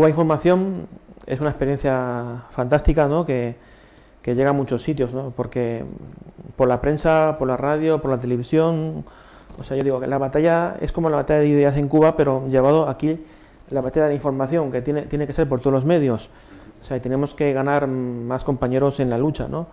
Cuba Información es una experiencia fantástica, ¿no? Que, llega a muchos sitios, ¿no? Porque por la prensa, por la radio, por la televisión, o sea, yo digo que la batalla es como la batalla de ideas en Cuba, pero llevado aquí la batalla de la información, que tiene, tiene que ser por todos los medios. O sea, tenemos que ganar más compañeros en la lucha, ¿no?